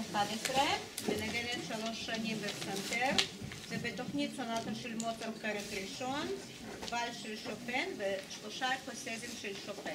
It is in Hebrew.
בת 11, מנגנת שלוש שנים בפסנתר, ובתוכנית סונטה של מוטר פרק ראשון, בעל של שופן ושלושה קוסזים של שופן.